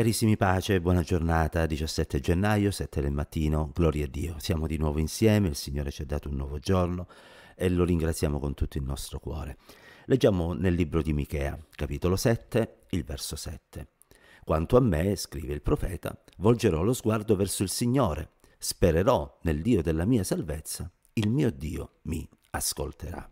Carissimi pace, buona giornata, 17 gennaio, 7 del mattino, gloria a Dio. Siamo di nuovo insieme, il Signore ci ha dato un nuovo giorno e lo ringraziamo con tutto il nostro cuore. Leggiamo nel libro di Michea, capitolo 7, il verso 7. Quanto a me, scrive il profeta, volgerò lo sguardo verso il Signore, spererò nel Dio della mia salvezza, il mio Dio mi ascolterà.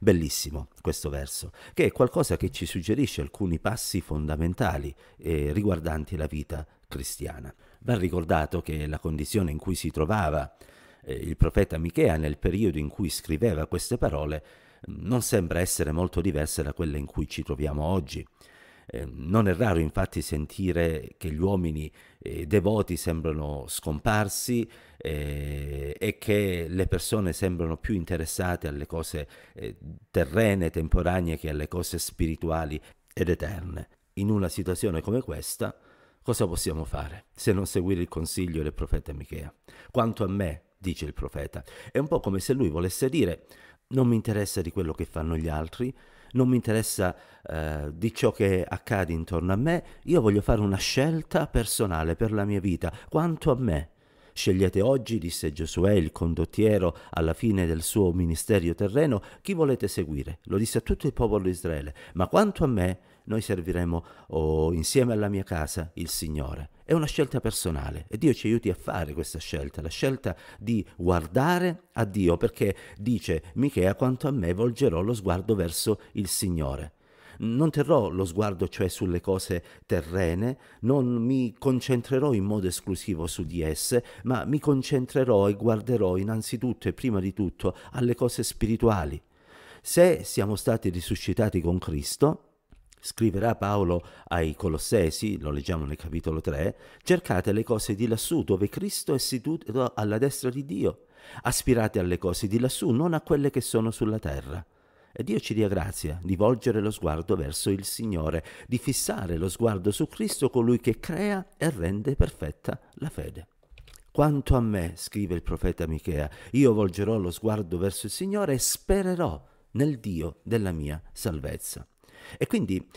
Bellissimo questo verso, che è qualcosa che ci suggerisce alcuni passi fondamentali eh, riguardanti la vita cristiana. Va ricordato che la condizione in cui si trovava eh, il profeta Michea nel periodo in cui scriveva queste parole mm, non sembra essere molto diversa da quella in cui ci troviamo oggi. Eh, non è raro infatti sentire che gli uomini eh, devoti sembrano scomparsi eh, e che le persone sembrano più interessate alle cose eh, terrene, temporanee che alle cose spirituali ed eterne. In una situazione come questa, cosa possiamo fare se non seguire il consiglio del profeta Michea? Quanto a me, dice il profeta, è un po' come se lui volesse dire non mi interessa di quello che fanno gli altri, non mi interessa eh, di ciò che accade intorno a me, io voglio fare una scelta personale per la mia vita, quanto a me. Scegliete oggi, disse Giosuè, il condottiero, alla fine del suo ministerio terreno, chi volete seguire. Lo disse a tutto il popolo di Israele. Ma quanto a me, noi serviremo oh, insieme alla mia casa il Signore. È una scelta personale e Dio ci aiuti a fare questa scelta, la scelta di guardare a Dio, perché dice Michea quanto a me volgerò lo sguardo verso il Signore. Non terrò lo sguardo cioè sulle cose terrene, non mi concentrerò in modo esclusivo su di esse, ma mi concentrerò e guarderò innanzitutto e prima di tutto alle cose spirituali. Se siamo stati risuscitati con Cristo, scriverà Paolo ai Colossesi, lo leggiamo nel capitolo 3, cercate le cose di lassù, dove Cristo è seduto alla destra di Dio. Aspirate alle cose di lassù, non a quelle che sono sulla terra. Dio ci dia grazia di volgere lo sguardo verso il Signore, di fissare lo sguardo su Cristo, colui che crea e rende perfetta la fede. Quanto a me, scrive il profeta Michea, io volgerò lo sguardo verso il Signore e spererò nel Dio della mia salvezza. E quindi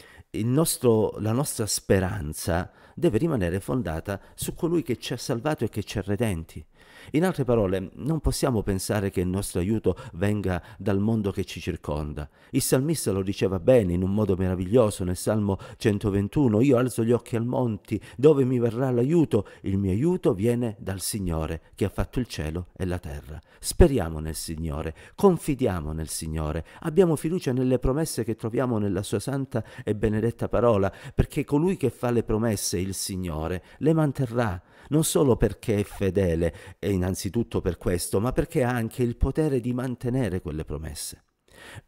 nostro, la nostra speranza deve rimanere fondata su colui che ci ha salvato e che ci ha redenti. In altre parole, non possiamo pensare che il nostro aiuto venga dal mondo che ci circonda. Il salmista lo diceva bene in un modo meraviglioso nel Salmo 121, io alzo gli occhi al monti, dove mi verrà l'aiuto? Il mio aiuto viene dal Signore che ha fatto il cielo e la terra. Speriamo nel Signore, confidiamo nel Signore, abbiamo fiducia nelle promesse che troviamo nella sua santa e benedetta parola, perché colui che fa le promesse, il Signore, le manterrà non solo perché è fedele, e innanzitutto per questo, ma perché ha anche il potere di mantenere quelle promesse.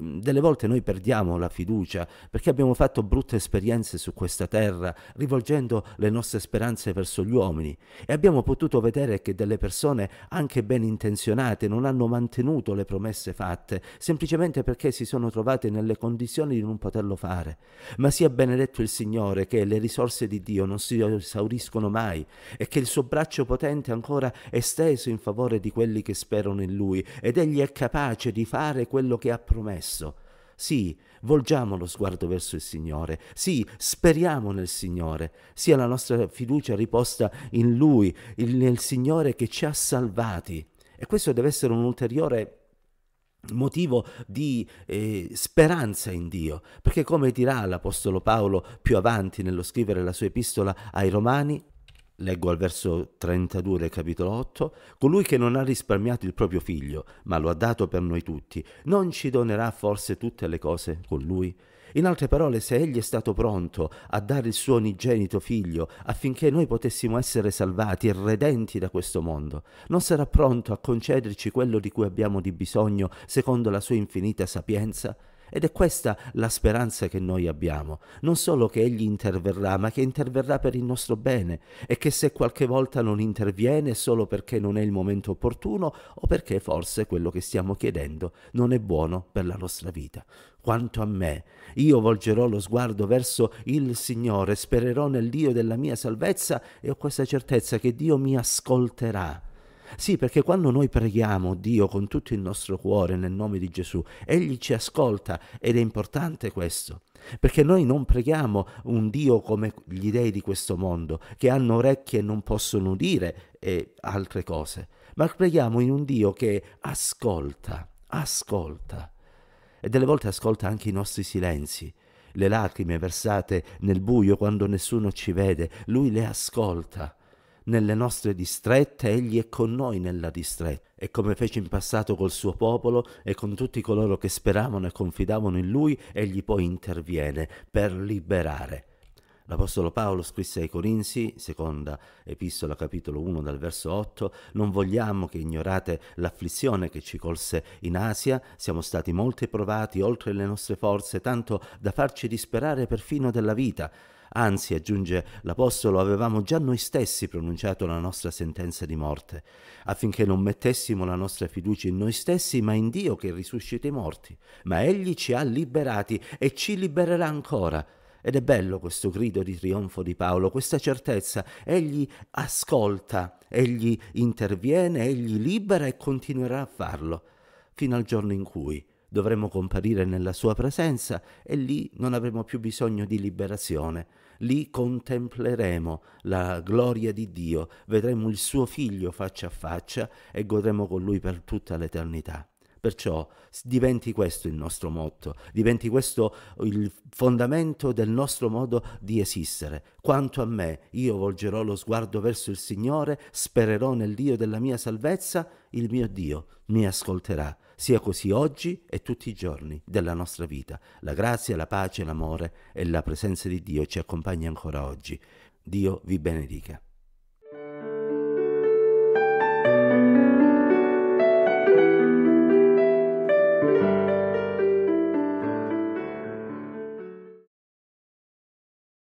Mm, delle volte noi perdiamo la fiducia perché abbiamo fatto brutte esperienze su questa terra, rivolgendo le nostre speranze verso gli uomini e abbiamo potuto vedere che delle persone anche ben intenzionate non hanno mantenuto le promesse fatte, semplicemente perché si sono trovate nelle condizioni di non poterlo fare. Ma sia benedetto il Signore che le risorse di Dio non si esauriscono mai e che il suo braccio potente ancora è steso in favore di quelli che sperano in Lui ed Egli è capace di fare quello che ha promesso promesso. Sì, volgiamo lo sguardo verso il Signore, sì, speriamo nel Signore, sia la nostra fiducia riposta in Lui, nel Signore che ci ha salvati. E questo deve essere un ulteriore motivo di eh, speranza in Dio, perché come dirà l'Apostolo Paolo più avanti nello scrivere la sua epistola ai Romani, Leggo al verso 32 del capitolo 8, colui che non ha risparmiato il proprio figlio, ma lo ha dato per noi tutti, non ci donerà forse tutte le cose con lui? In altre parole, se egli è stato pronto a dare il suo unigenito figlio affinché noi potessimo essere salvati e redenti da questo mondo, non sarà pronto a concederci quello di cui abbiamo di bisogno secondo la sua infinita sapienza? Ed è questa la speranza che noi abbiamo, non solo che Egli interverrà, ma che interverrà per il nostro bene. E che se qualche volta non interviene è solo perché non è il momento opportuno o perché forse quello che stiamo chiedendo non è buono per la nostra vita. Quanto a me, io volgerò lo sguardo verso il Signore, spererò nel Dio della mia salvezza e ho questa certezza che Dio mi ascolterà Sì, perché quando noi preghiamo Dio con tutto il nostro cuore nel nome di Gesù, Egli ci ascolta ed è importante questo. Perché noi non preghiamo un Dio come gli dei di questo mondo, che hanno orecchie e non possono udire e altre cose, ma preghiamo in un Dio che ascolta, ascolta. E delle volte ascolta anche i nostri silenzi, le lacrime versate nel buio quando nessuno ci vede, Lui le ascolta nelle nostre distrette, egli è con noi nella distretta. E come fece in passato col suo popolo e con tutti coloro che speravano e confidavano in lui, egli poi interviene per liberare. L'Apostolo Paolo scrisse ai Corinzi, seconda epistola capitolo 1 dal verso 8, non vogliamo che ignorate l'afflizione che ci colse in Asia, siamo stati molto provati oltre le nostre forze, tanto da farci disperare perfino della vita Anzi, aggiunge l'Apostolo, avevamo già noi stessi pronunciato la nostra sentenza di morte, affinché non mettessimo la nostra fiducia in noi stessi, ma in Dio che risuscita i morti. Ma Egli ci ha liberati e ci libererà ancora. Ed è bello questo grido di trionfo di Paolo, questa certezza. Egli ascolta, egli interviene, egli libera e continuerà a farlo, fino al giorno in cui dovremo comparire nella sua presenza e lì non avremo più bisogno di liberazione. Lì contempleremo la gloria di Dio, vedremo il suo figlio faccia a faccia e godremo con lui per tutta l'eternità. Perciò diventi questo il nostro motto, diventi questo il fondamento del nostro modo di esistere. Quanto a me, io volgerò lo sguardo verso il Signore, spererò nel Dio della mia salvezza, il mio Dio mi ascolterà. Sia così oggi e tutti i giorni della nostra vita. La grazia, la pace, l'amore e la presenza di Dio ci accompagna ancora oggi. Dio vi benedica.